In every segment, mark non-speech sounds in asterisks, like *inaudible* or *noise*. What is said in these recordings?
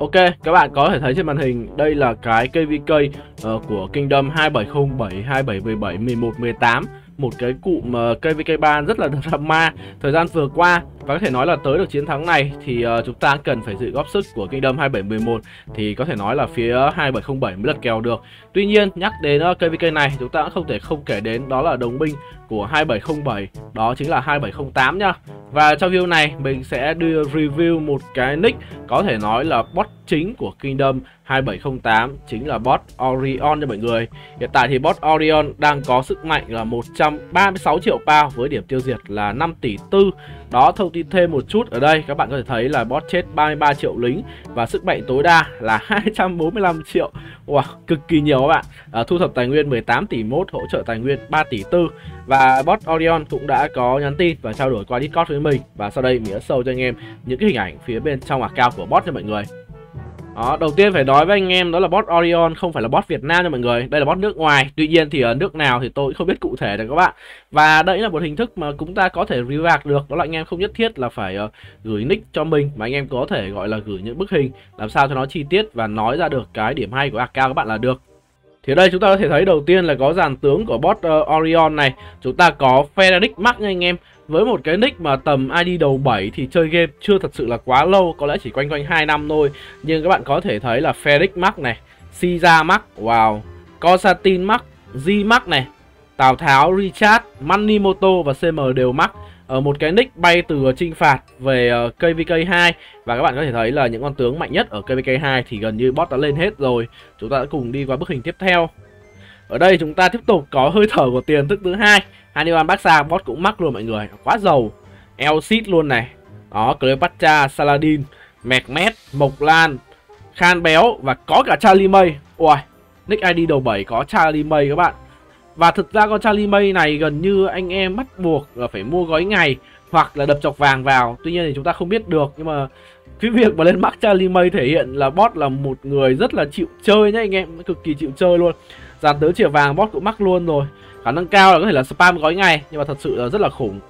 Ok, các bạn có thể thấy trên màn hình đây là cái KVK uh, ờ, của Kingdom 2707, 2717, 1118 một cái cụm ờ, uh, KVK3 rất là *laughs* drama. Thời gian vừa qua và có thể nói là tới được chiến thắng này thì uh, chúng ta cần phải sự góp sức của Kingdom 2711 thì có thể nói là phía 2707 mới lật kèo được. Tuy nhiên nhắc đến ờ, uh, KVK này chúng ta cũng không thể không kể đến đó là đồng binh của 2707 đó chính là 2708 nhá Và trong video này mình sẽ đưa review một cái nick có thể nói là bot chính của Kingdom 2708 chính là bot Orion nha mọi người. Hiện tại thì bot Orion đang có sức mạnh là 136 triệu bao với điểm tiêu diệt là 5 tỷ tư. Đó thông tin thêm một chút ở đây các bạn có thể thấy là bot chết 33 triệu lính và sức mạnh tối đa là *laughs* 245 triệu. Wow, cực kỳ nhiều các bạn. À, thu thập tài nguyên 18 tỷ 1, hỗ trợ tài nguyên 3 tỷ 4 và bot Orion cũng đã có nhắn tin và trao đổi qua Discord với mình và sau đây mình sẽ sâu cho anh em những cái hình ảnh phía bên trong account của bot cho mọi người. Đó, đầu tiên phải nói với anh em đó là bot Orion không phải là bot Việt Nam nha mọi người. Đây là bot nước ngoài. Tuy nhiên thì ở nước nào thì tôi không biết cụ thể được các bạn. Và đây là một hình thức mà chúng ta có thể revert được. Đó là anh em không nhất thiết là phải uh, gửi nick cho mình Mà anh em có thể gọi là gửi những bức hình Làm sao cho nó chi tiết và nói ra được cái điểm hay của account các bạn là được thì ở đây chúng ta có thể thấy đầu tiên là có dàn tướng của bot uh, ờ, Orion này. Chúng ta có Frederick Mark nha anh em. Với một cái nick mà tầm ID đầu 7 thì chơi game chưa thật sự là quá lâu, có lẽ chỉ quanh quanh 2 năm thôi. Nhưng các bạn có thể thấy là Frederick Mark này, Siza Mark, wow, Constantine Mark, G Mark này, Tào Tháo, Richard, Manimoto và CM đều Mark Ờ, một cái nick bay từ ờ, trinh phạt về ờ, uh, KVK2 và các bạn có thể thấy là những con tướng mạnh nhất ở KVK2 thì gần như bot đã lên hết rồi. Chúng ta sẽ cùng đi qua bức hình tiếp theo. Ở đây chúng ta tiếp tục có hơi thở của tiền thức thứ hai. Hannibal Baxa bot cũng mắc luôn mọi người. Quá giàu. Elsit luôn này. Đó Cleopatra, Saladin Mehmet, Mộc Lan Khan Béo và có cả Charlie May. Ui Nick ID đầu 7 có Charlie May các bạn. Và thực ra con Charlie May này gần như anh em bắt buộc là phải mua gói ngày Hoặc là đập chọc vàng vào. Tuy nhiên thì chúng ta không biết được, Nhưng mà cái việc mà lên mắc Charlie May thể hiện là bot là một người rất là chịu chơi nhá anh em, Cực kỳ chịu chơi luôn. Dàn tớ chìa vàng bot cũng mắc luôn rồi. Khả năng cao là có thể là spam gói ngày, Nhưng mà thật sự là rất là khủng.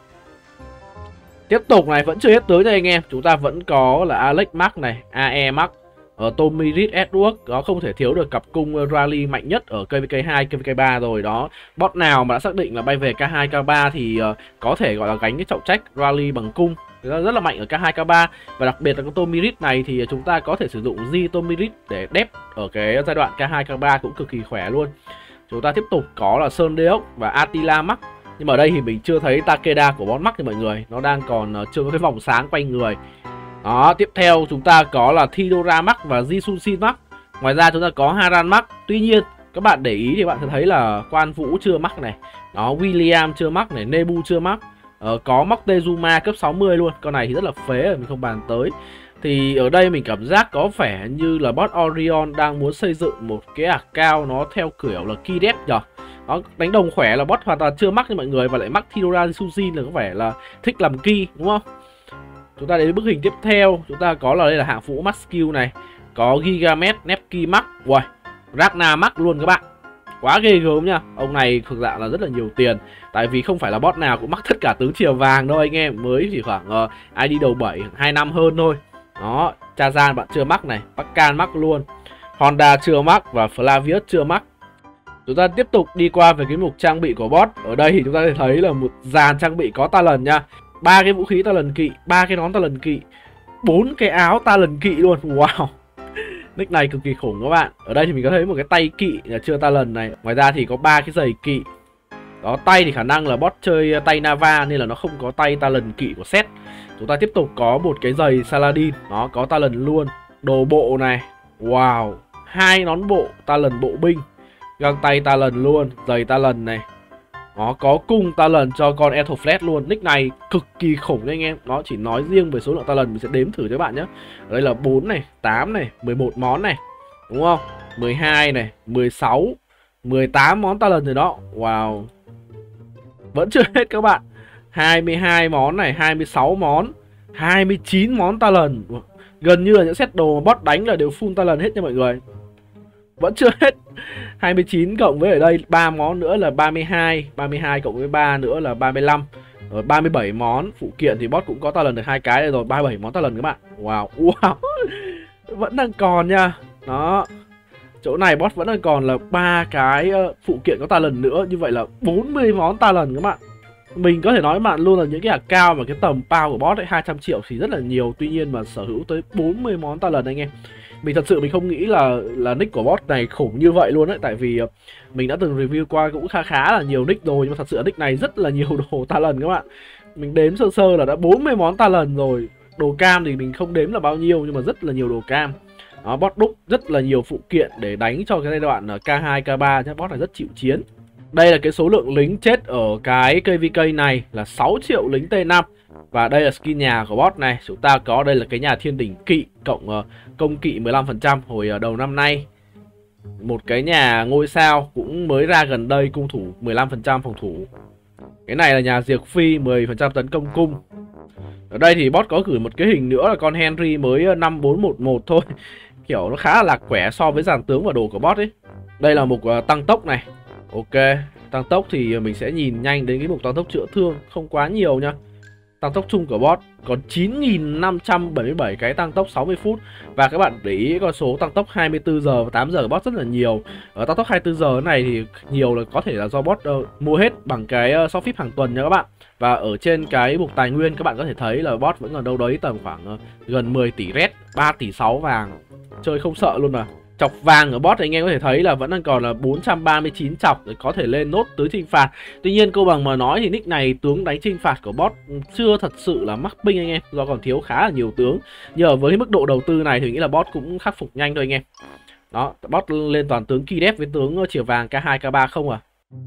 Tiếp tục này, vẫn chưa hết tới cho anh em. Chúng ta vẫn có là Alex Mark này AE Mark ở Tommy Reed Edward đó không thể thiếu được cặp cung ờ, rally mạnh nhất ở KVK2, KVK3 rồi đó. Bot nào mà đã xác định là bay về K2, K3 thì uh, có thể gọi là gánh cái trọng trách rally bằng cung rất là mạnh ở K2, K3 và đặc biệt là con Tommy Reed này thì chúng ta có thể sử dụng G Tommy Reed để đép ở cái giai đoạn K2, K3 cũng cực kỳ khỏe luôn. Chúng ta tiếp tục có là Sơn Deok và Attila Max Nhưng mà ở đây thì mình chưa thấy Takeda của Bon Max thì mọi người Nó đang còn chưa có cái vòng sáng quanh người đó, tiếp theo chúng ta có là Thidora Max và Jisunshin Max Ngoài ra chúng ta có Haran Max Tuy nhiên các bạn để ý thì bạn sẽ thấy là Quan Vũ chưa mắc này. Đó, William chưa mắc này, Nebu chưa mắc. Ờ, Có Moctezuma cấp 60 luôn. Con này thì rất là phế rồi mình không bàn tới. Thì ở đây mình cảm giác có vẻ như là bot Orion đang muốn xây dựng một cái cao nó theo kiểu là key depth nhở nó đánh đồng khỏe là bot hoàn toàn chưa mắc như mọi người và lại mắc Thidora Sujin là có vẻ là thích làm key đúng không? Chúng ta đến bức hình tiếp theo. Chúng ta có là đây là hạng phụ max skill này. Có Gigamet, Nepki max. Wow, Ragnar max luôn các bạn. Quá ghê gớm nha ông này thực dạng là rất là nhiều tiền. Tại vì không phải là bot nào cũng mắc tất cả tướng chìa vàng đâu anh em. Mới chỉ khoảng ờ, uh, ID đầu 7 hai năm hơn thôi. Đó, Chazan bạn chưa mắc này, Pakkan mắc luôn. Honda chưa mắc và Flavius chưa mắc. Chúng ta tiếp tục đi qua về cái mục trang bị của bot. Ở đây thì chúng ta thấy là một dàn trang bị có ta lần nha ba cái vũ khí ta lần kỵ, ba cái nón ta lần kỵ, bốn cái áo ta lần kỵ luôn. *laughs* Wow. Nick này cực kỳ khủng các bạn. Ở đây thì mình có thấy một cái tay kỵ là chưa ta lần này. Ngoài ra thì có ba cái giày kỵ. Đó tay thì khả năng là bot chơi à, tay Nava nên là nó không có tay ta lần kỵ của set. Chúng ta tiếp tục có một cái giày Saladin Nó có ta lần luôn Đồ bộ này Wow hai nón bộ ta lần bộ binh Găng tay ta lần luôn Giày ta lần này nó có cung ta lần cho con Ethelflaed luôn. Nick này cực kỳ khủng đấy anh em. Nó chỉ nói riêng về số lượng ta lần Mình sẽ đếm thử cho các bạn nhé. Ở đây là 4 này 8 này 11 món này, Đúng không? 12 này 16 18 món ta lần rồi đó. Wow. Vẫn chưa hết các bạn. 22 món này 26 món 29 món talent. Gần như là những set đồ mà bot đánh là đều full talent hết nha mọi người. Vẫn chưa hết. 29 cộng với ở đây 3 món nữa là 32 32 cộng với 3 nữa là 35 rồi 37 món, phụ kiện thì bot cũng có ta lần được hai cái rồi 37 món ta lần các bạn. Wow *laughs* wow. Vẫn đang còn nha. Đó. Chỗ này bot vẫn đang còn là ba cái ờ, phụ kiện có ta lần nữa, như vậy là 40 món ta lần các bạn. Mình có thể nói bạn luôn là những cái cao mà cái tầm bao của bot ấy 200 triệu thì rất là nhiều. Tuy nhiên mà sở hữu tới 40 món ta lần anh em mình thật sự mình không nghĩ là là nick của bot này khủng như vậy luôn đấy tại vì ờ, mình đã từng review qua cũng khá khá là nhiều nick rồi nhưng mà thật sự nick này rất là nhiều *laughs* đồ talent các bạn. Mình đếm sơ sơ là đã 40 món talent rồi. Đồ cam thì mình không đếm là bao nhiêu nhưng mà rất là nhiều đồ cam. Đó, bot đúc rất là nhiều phụ kiện để đánh cho cái giai đoạn K2, K3 chứ bot này rất chịu chiến. Đây là cái số lượng lính chết ở cái KVK này là 6 triệu lính T5 và đây là skin nhà của bot này. Chúng ta có đây là cái nhà thiên đỉnh kỵ cộng uh, công kỵ 15% hồi uh, đầu năm nay. Một cái nhà ngôi sao cũng mới ra gần đây cung thủ 15% phòng thủ. Cái này là nhà diệt phi 10% tấn công cung. Ở đây thì bot có gửi một cái hình nữa là con Henry mới ờ, 5411 thôi. *laughs* Kiểu nó khá là lạc quẻ so với dàn tướng và đồ của bot ấy. Đây là mục uh, tăng tốc này. Ok, tăng tốc thì mình sẽ nhìn nhanh đến cái mục tăng tốc chữa thương Không quá nhiều nha. Tăng tốc chung của bot có 9.577 cái tăng tốc 60 phút. Và các bạn để ý con số tăng tốc 24 giờ và 8 giờ của bot rất là nhiều. Ở tăng tốc 24 giờ này thì nhiều là có thể là do bot uh, mua hết bằng cái uh, shop VIP hàng tuần nha các bạn. Và ở trên cái mục tài nguyên các bạn có thể thấy là bot vẫn còn đâu đấy tầm khoảng uh, gần 10 tỷ red 3 tỷ 6 vàng. Chơi không sợ luôn mà Chọc vàng ở bot thì anh em có thể thấy là vẫn đang còn là 439 chọc để có thể lên nốt tứ trinh phạt. Tuy nhiên câu bằng mà nói thì nick này tướng đánh trinh phạt của bot chưa thật sự là mắc binh anh em do còn thiếu khá là nhiều tướng. Nhờ với mức độ đầu tư này thì nghĩ là bot cũng khắc phục nhanh thôi anh em. Đó, bot lên toàn tướng kỳ đép với tướng ờ, chìa vàng K2 K3 không à.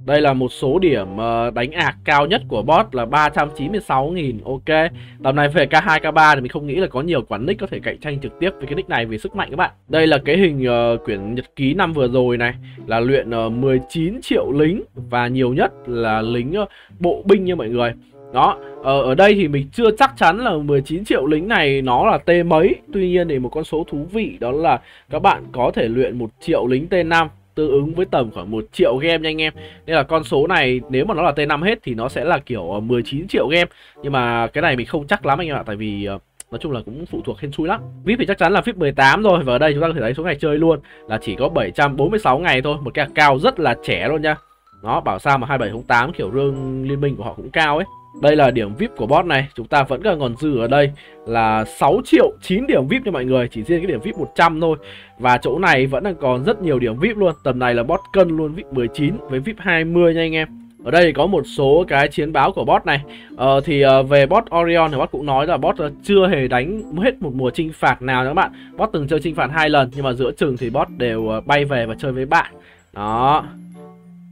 Đây là một số điểm ờ, đánh ạc cao nhất của bot là 396.000 Ok. Tầm này về K2, K3 thì mình không nghĩ là có nhiều quán nick có thể cạnh tranh trực tiếp với cái nick này về sức mạnh các bạn. Đây là cái hình uh, quyển nhật ký năm vừa rồi này Là luyện ờ, uh, 19 triệu lính Và nhiều nhất là lính uh, bộ binh nha mọi người. Đó, ở, ở đây thì mình chưa chắc chắn là 19 triệu lính này nó là T mấy. Tuy nhiên thì một con số thú vị đó là các bạn có thể luyện một triệu lính T5 tương ứng với tầm khoảng 1 triệu game nha anh em. Nên là con số này, nếu mà nó là T5 hết thì nó sẽ là kiểu ờ, 19 triệu game. Nhưng mà cái này mình không chắc lắm anh em ạ, Tại vì ờ, nói chung là cũng phụ thuộc hên xui lắm. VIP thì chắc chắn là VIP 18 rồi, Và ở đây chúng ta có thể thấy số ngày chơi luôn Là chỉ có 746 ngày thôi. Một cái cao rất là trẻ luôn nha. Nó bảo sao mà 2708 kiểu rương liên minh của họ cũng cao ấy đây là điểm VIP của bot này. Chúng ta vẫn còn dư ở đây là 6 triệu 9 điểm VIP cho mọi người. Chỉ riêng cái điểm VIP 100 thôi. Và chỗ này vẫn đang còn rất nhiều điểm VIP luôn. Tầm này là bot cân luôn VIP 19 với VIP 20 nha anh em. Ở đây có một số cái chiến báo của bot này. Ờ, Thì uh, về bot Orion thì bot cũng nói là bot uh, chưa hề đánh hết một mùa trinh phạt nào nha các bạn. Bot từng chơi trinh phạt hai lần Nhưng mà giữa chừng thì bot đều uh, bay về và chơi với bạn. Đó.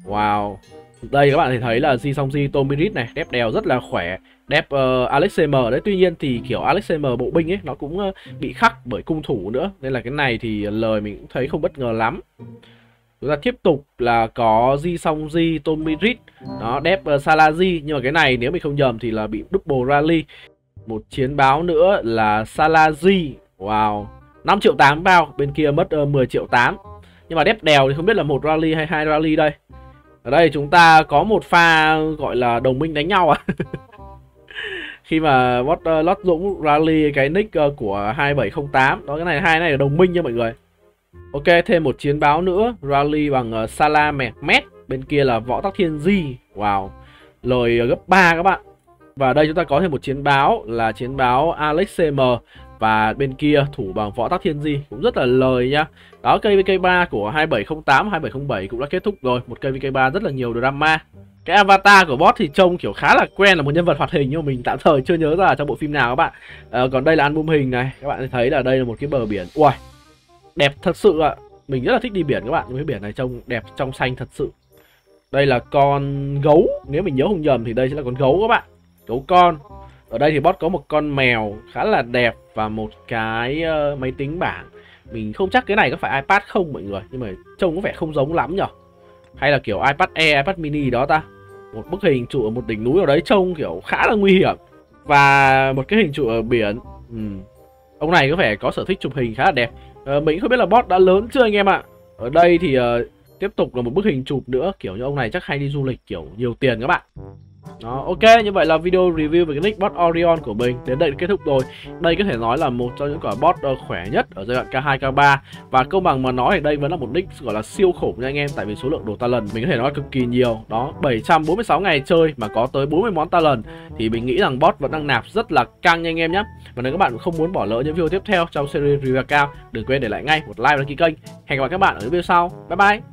Wow đây các bạn thì thấy là Di Song Di Tomirit này Đép đèo rất là khỏe. Đép uh, ờ, Alex CM đấy Tuy nhiên thì kiểu Alex CM bộ binh ấy Nó cũng uh, bị khắc bởi cung thủ nữa. Nên là cái này thì lời mình cũng thấy không bất ngờ lắm. Chúng ta tiếp tục là có Di Song Di Tomirit nó Đép uh, ờ, Salazi Nhưng mà cái này nếu mình không nhầm thì là bị double rally. Một chiến báo nữa là Salazi Wow 5 triệu 8 bao Bên kia mất uh, 10 triệu 8 Nhưng mà đép đèo thì không biết là một rally hay hai rally đây ở đây chúng ta có một pha gọi là đồng minh đánh nhau à? *laughs* Khi mà bot uh, ờ, Lót Dũng rally cái nick uh, của 2708 Đó cái này hai này là đồng minh nha mọi người. Ok thêm một chiến báo nữa. Rally bằng uh, Salah Mehmet. Bên kia là Võ Tắc Thiên Di. Wow. Lời uh, gấp 3 các bạn. Và đây chúng ta có thêm một chiến báo là chiến báo Alex CM và bên kia thủ bằng Võ Tắc Thiên Di cũng rất là lời nhá Đó KVK3 của 2708, 2707 cũng đã kết thúc rồi. Một KVK3 rất là nhiều drama. Cái avatar của boss thì trông kiểu khá là quen là một nhân vật hoạt hình nhưng mà mình tạm thời chưa nhớ ra trong bộ phim nào các bạn. À, còn đây là album hình này các bạn thấy là đây là một cái bờ biển. Ui đẹp thật sự ạ. Mình rất là thích đi biển các bạn cái biển này trông đẹp trong xanh thật sự. Đây là con gấu nếu mình nhớ không nhầm thì đây sẽ là con gấu các bạn. Gấu con ở đây thì bot có một con mèo khá là đẹp và một cái uh, máy tính bảng. Mình không chắc cái này có phải ipad không mọi người nhưng mà trông có vẻ không giống lắm nhở? Hay là kiểu ipad air ipad mini đó ta? Một bức hình trụ ở một đỉnh núi ở đấy trông kiểu khá là nguy hiểm. Và một cái hình trụ ở biển. Ừ. ông này có vẻ có sở thích chụp hình khá là đẹp. À, mình không biết là bot đã lớn chưa anh em ạ? Ở đây thì uh, tiếp tục là một bức hình chụp nữa kiểu như ông này chắc hay đi du lịch kiểu nhiều tiền các bạn đó, ok, như vậy là video review về cái nick bot Orion của mình đến đây kết thúc rồi. Đây có thể nói là một trong những quả bot ờ, khỏe nhất ở giai đoạn K2 K3 và công bằng mà nói thì đây vẫn là một nick gọi là siêu khủng nha anh em, tại vì số lượng đồ talent mình có thể nói cực kỳ nhiều. Đó 746 ngày chơi mà có tới 40 món talent thì mình nghĩ rằng bot vẫn đang nạp rất là căng nha anh em nhé và nếu các bạn không muốn bỏ lỡ những video tiếp theo trong series review cao, đừng quên để lại ngay một like và đăng ký kênh. Hẹn gặp lại các bạn ở những video sau. Bye bye!